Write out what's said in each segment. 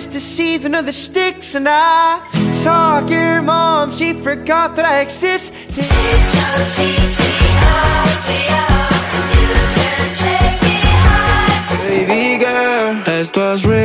just a seething of the sticks and I saw your mom, she forgot that I exist. Baby girl, esto es real.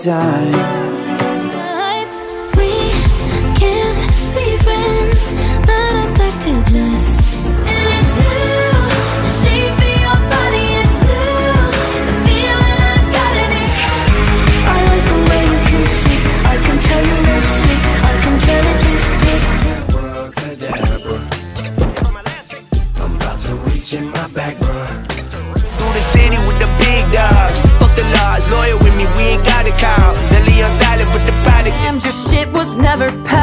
time was never past.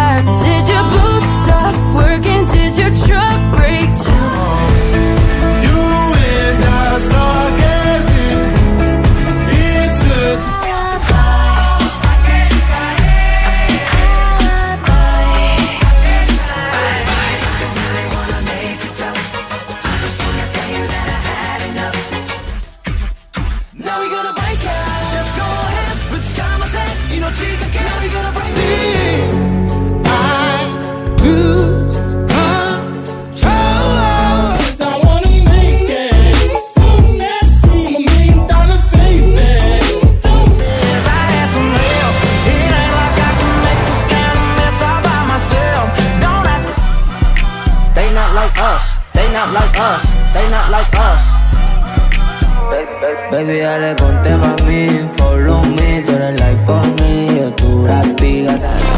like us, they not like us. Baby, dale, ponte mami, follow me, tú eres like for me, yo tú la pigas.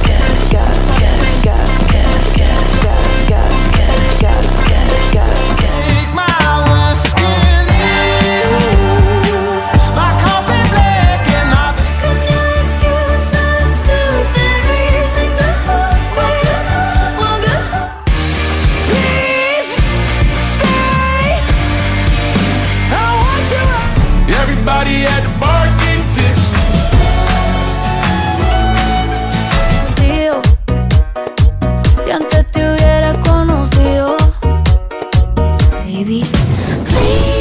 Please